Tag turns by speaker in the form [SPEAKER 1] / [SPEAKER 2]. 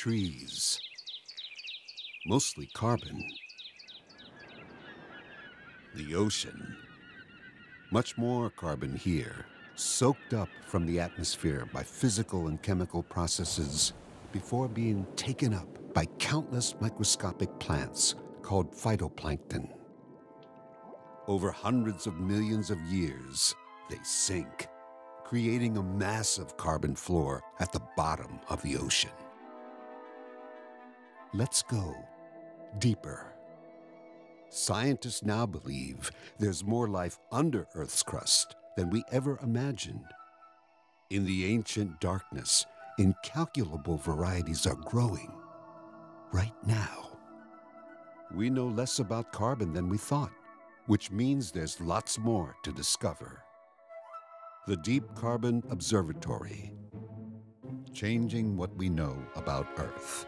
[SPEAKER 1] trees, mostly carbon. The ocean, much more carbon here, soaked up from the atmosphere by physical and chemical processes before being taken up by countless microscopic plants called phytoplankton. Over hundreds of millions of years, they sink, creating a massive carbon floor at the bottom of the ocean. Let's go deeper. Scientists now believe there's more life under Earth's crust than we ever imagined. In the ancient darkness, incalculable varieties are growing right now. We know less about carbon than we thought, which means there's lots more to discover. The Deep Carbon Observatory, changing what we know about Earth.